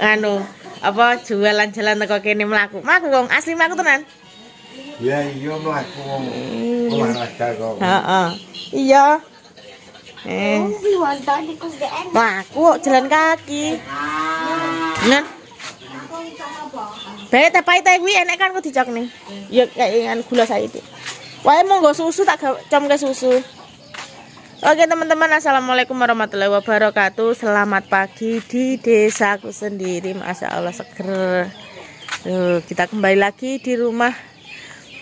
anu apa jualan jalan teko kene mlaku. Mlaku wong asli mlaku tenan. Ya iya mlaku wong olahraga kok. Heeh. Iya. Eh, mlaku kok jalan kaki. Nah. Bae teh pahit teh kuwi enek kan kok dicok nih. Ya kayak gula saiki. Wae monggo susu tak gawe com ke susu. Oke teman-teman Assalamualaikum warahmatullahi wabarakatuh. Selamat pagi di desaku sendiri. Masya Allah seger. Tuh, Kita kembali lagi di rumah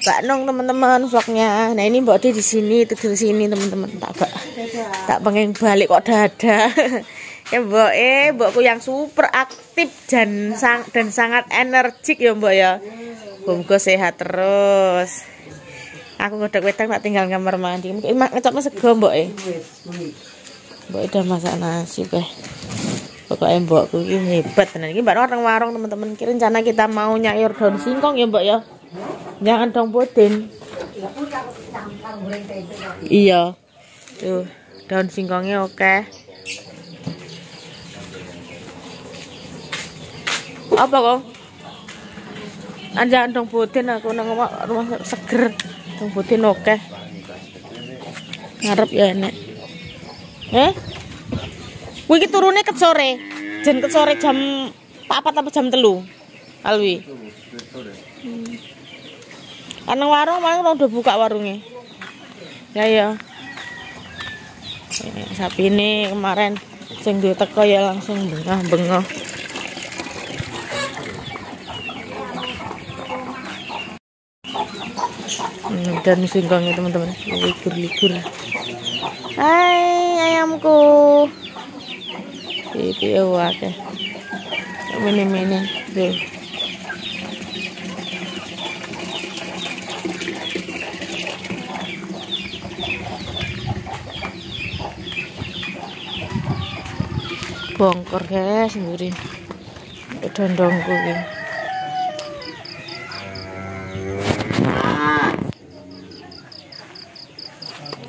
Mbak Nong teman-teman vlognya. Nah ini Mbak Di sini tidur sini teman-teman. Tak bak, tak pengen balik kok dada. Ya Mbak eh Mbakku yang super aktif dan, sang, dan sangat energik ya Mbak ya. Semoga sehat terus aku ngodok wedang tak tinggal kamar mandi. Mungkin mak ngecapnya sego mbok e mbok udah masak nasi beh pokoknya mbokku ini hebat tenan. Ini mbak warung-warung teman-teman. Kira rencana kita mau nyayur daun singkong ya mbak ya. Jangan dong bodin iya. Tuh daun singkongnya oke. Apa kok Anjan dong bodin aku nang rumah seger Rumputnya oke. Ngarep ya enek. Eh? Kuwi iki turune ket sore. Jen ket sore jam 4 apa jam 3. Alwi. Hmm. Karena warung paling udah buka warungnya. Ya ya. Sapi ini kemarin sing teko ya langsung bengah-bengah. Dan singkongnya teman-teman. Ligur-ligur hai ayamku. Itu ya wakil mini-mini. Tuh. Bongkor guys sendiri. Dondongku gitu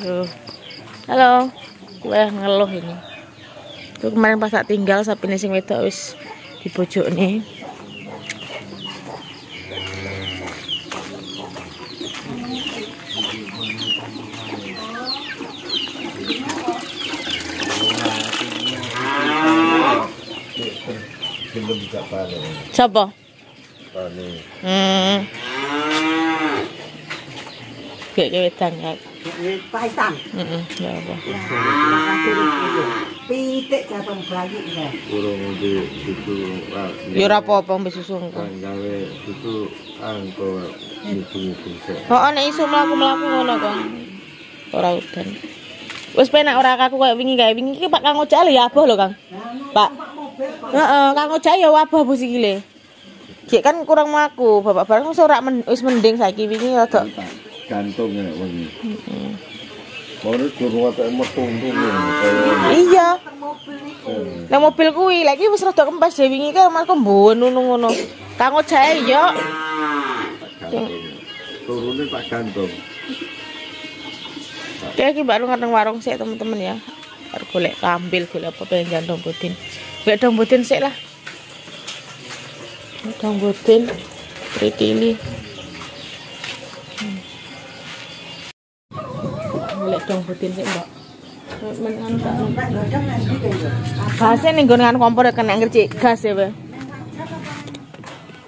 Tuh. Halo. Gue ngeluh ini. Tuh kemarin pas tak tinggal sapi ini sing wedok wis di pojok nih. Siapa? Hmm. Kayak. Paitan. Heeh, ya apa. Pitik jabang bayi ya. Urung di susu. Ya ora apa-apa mbek susu engko. Gawe susu angko itu-itu sik. Oh, nek iso mlaku-mlaku ngono kok. Ora udan. Wis penak ora kaku koyo wingi gawe wingi iki Pak Kang Ojak ya aboh lho, Kang. Pak. Heeh, Kang Ojak ya wabah bos iki le. Cek kan kurang mlaku, bapak bareng wis ora wis mending saiki wingi rada gantung ya wengi. Heeh. Baru curhat metu Iya. Lah mobil kuwi lagi wis rada kempes dhewe wingi kan mas kembon ngono-ngono. Kang Ojak yo. Turune tak gantung. Oke, iki baru ngadeng warung sih teman-teman ya. Harus golek kambil, golek apa pengen jandong budin. Golek dong budin sih lah. Dong budin, pritili. Golek dong budin sih mbak. Men anu tak Gasnya nih gue kompor kena ngerci gas ya be.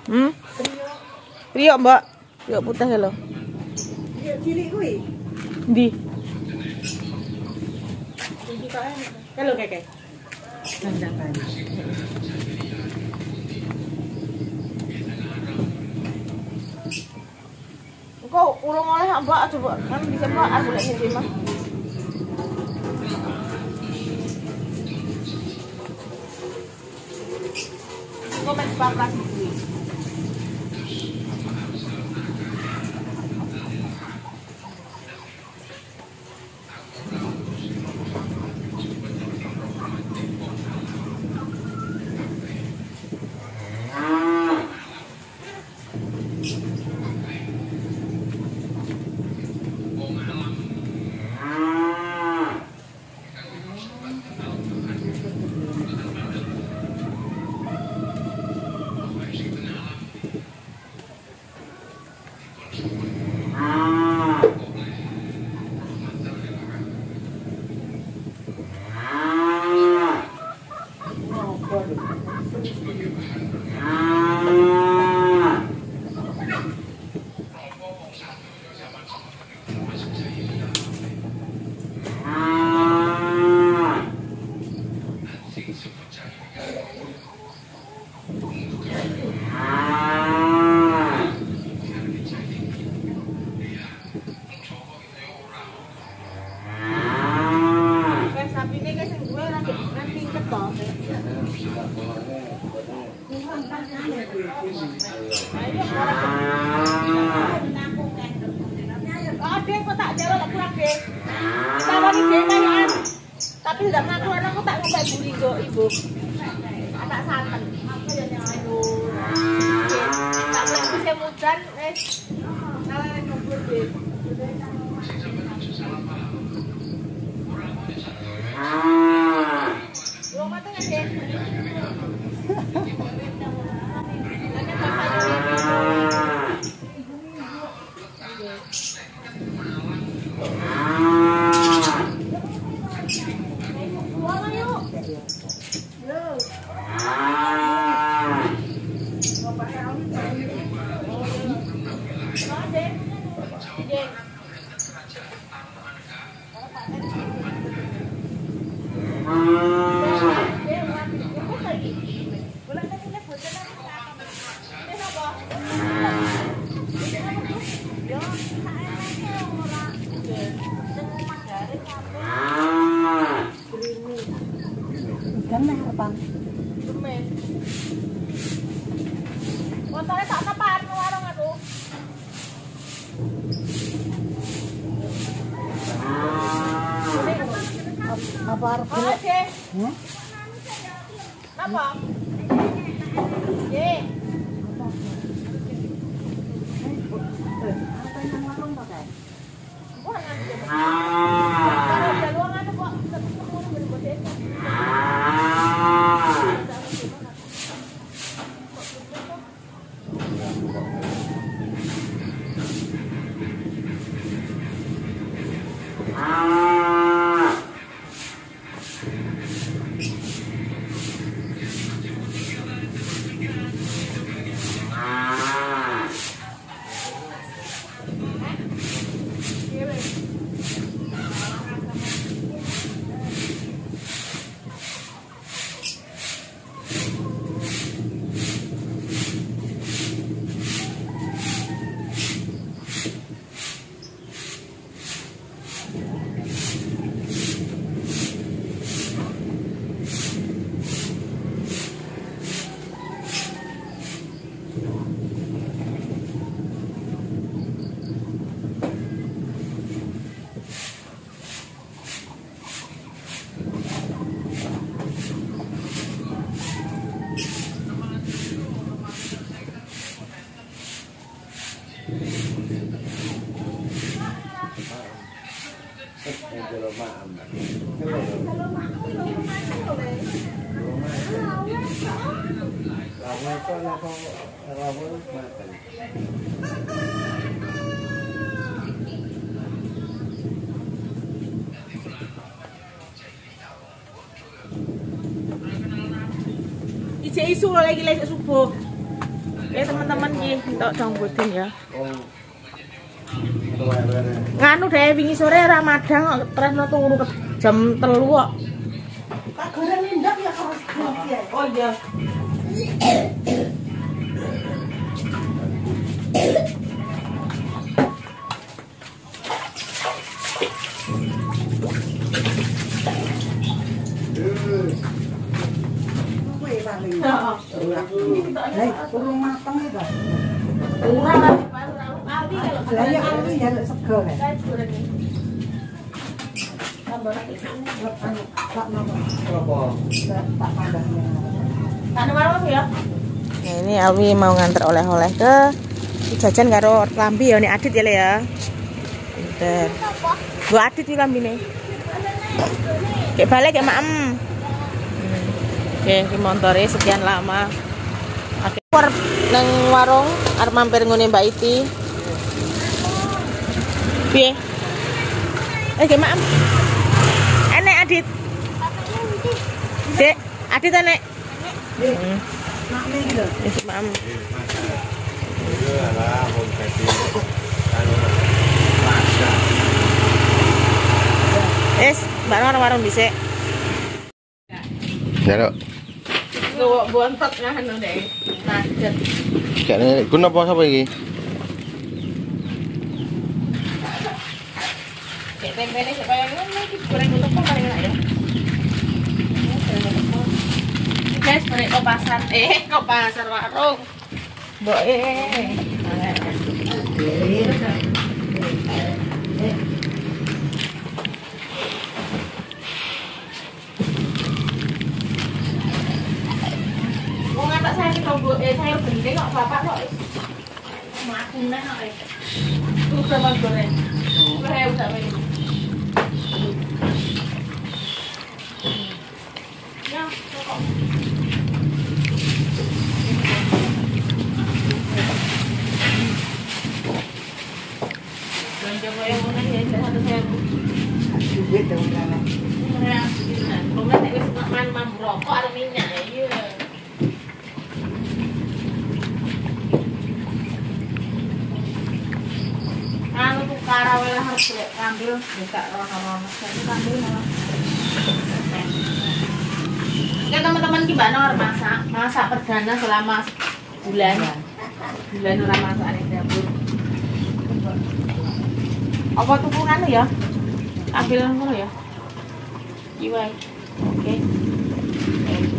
Hmm? Rio mbak, Rio putih ya. Cilik kuwi. Halo keke. Sandangan. Kok urung oleh mbak. Coba kan bisa mbak. Aku lagi di mah. Kok main sepakat Wes ibu. Anak santan. Aku ya nyayo. Tak boleh bisa mudan eh. Nah, ngobrol deh. Belum mati nggak deh? Buang yuk. Apa? Motornya tak kapan warung aku. Apa harus Oh, Ije isu lagi lagi subuh. Ya teman-teman nih, untuk jangkutin ya. Nganu deh wingi sore Ramadan terus tunggu ke jam telu kok. Tak goreng indak ya ya. Oh iya. Kurang matang itu. Kurang kan baru Ali kalau Lah ya sego ya. ya. Nah, ini Awi mau nganter oleh-oleh ke jajan karo lambi ya ini Adit ya Le ya. Pinter. Bu Adit iki lambine. Kayak balik maem. Hmm. Oke, iki montore sekian lama. Oke, war nang warung arep mampir ngene Mbak Iti. Piye? Eh, maem. Enek Adit. Dek, Adit enek. Hmm. Anu rasa. Es, mbak warung-warung dhisik. Ya lo. Gue bontot nganu deh. Naget. Kayaknya guna apa sapa iki? Enak ya. Guys, pasar. Eh, pasar. Mau ngatak saya ke tombol, eh sayur bening kok bapak kok. Eh. Tuh sama goreng. Saya udah ini. Ya, kok. Belanja kaya ngono ya, satu sewu. Duit dong kan. Ya, gitu. Pokoknya nek wis makan mambu rokok arep minyak ya. Iya. Anu tuh karawela harus golek ambil buka rono-rono. Jadi ambil malah. Oke teman-teman gimana orang masak? Masak perdana selama bulan. Bulan orang masak di dapur. Apa tuh anu ya? Ambil ngono ya. Iwai. Oke.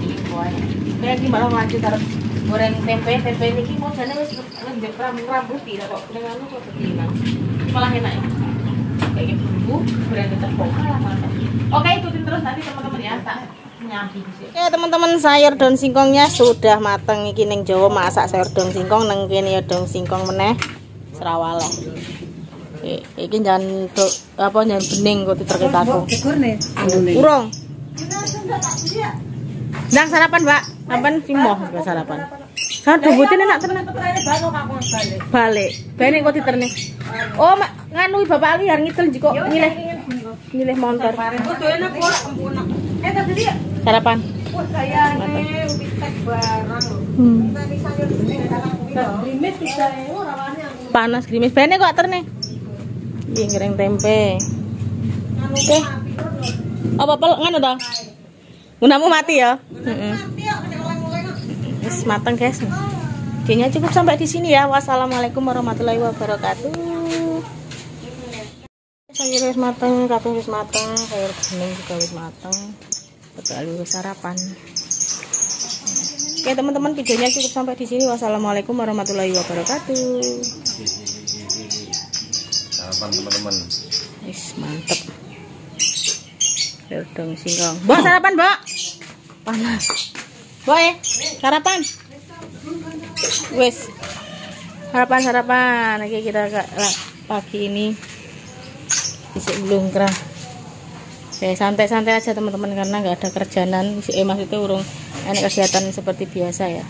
Iwai. Kayak gimana lanjut harus goreng tempe, tempe ini mau jane wis lenjek ram rambut tidak kok dengan lu kok begini. Malah enak ya. Kayak gitu bumbu, goreng malah mantap. Oke, ikutin terus nanti teman-teman ya. Tak. Oke, teman-teman sayur daun singkongnya sudah mateng iki ning Jawa masak sayur daun singkong neng kene ya daun singkong meneh serawale. Oke, iki jangan do- apa jangan bening kok diterket aku. Urung. Ndang sarapan, Mbak. Simo juga sarapan. Saya dubutin enak tenan. Balik. Bene kok diterni. Oh, mak nganu Bapak Ali harus ngitel jiko nyileh. Nyileh motor. Tuh enak kok empuna. Eh. Sarapan. Kayaknya. Hmm. Bisa rawannya. Panas grimis. Bene kok terni. Iya, goreng tempe. Oke. Apa pel nganu to? Gunamu mati ya? Heeh. Wis mateng guys. Videonya cukup sampai di sini ya. Wassalamualaikum warahmatullahi wabarakatuh. Sayur wis mateng, kabeh wis mateng, sayur bening juga wis mateng. Wis sarapan. Oke teman-teman videonya cukup sampai di sini. Wassalamualaikum warahmatullahi wabarakatuh. Sarapan teman-teman. Wis mantep. Sayur dong singkong. Mbak sarapan, Mbak. Panas. Mbak eh, sarapan. Wis. Sarapan sarapan. Oke kita pagi ini isi belum kerah. Oke, santai-santai aja teman-teman karena nggak ada kerjaan. Isi eh maksudnya urung enak kegiatan seperti biasa ya.